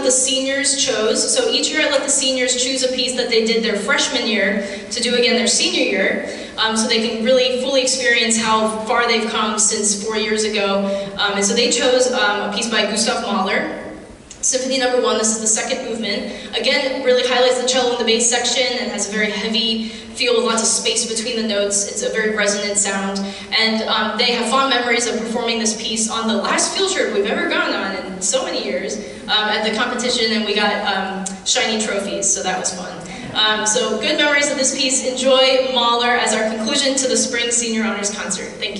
what the seniors chose. So each year I let the seniors choose a piece that they did their freshman year to do again their senior year. Um, so they can really fully experience how far they've come since four years ago. Um, and so they chose um, a piece by Gustav Mahler, Symphony number one, this is the second movement. Again, really highlights the cello in the bass section and has a very heavy feel with lots of space between the notes. It's a very resonant sound. And um, they have fond memories of performing this piece on the last field trip we've ever gone on in so many years um, at the competition, and we got um, shiny trophies, so that was fun. Um, so good memories of this piece. Enjoy Mahler as our conclusion to the Spring Senior Honors Concert. Thank you.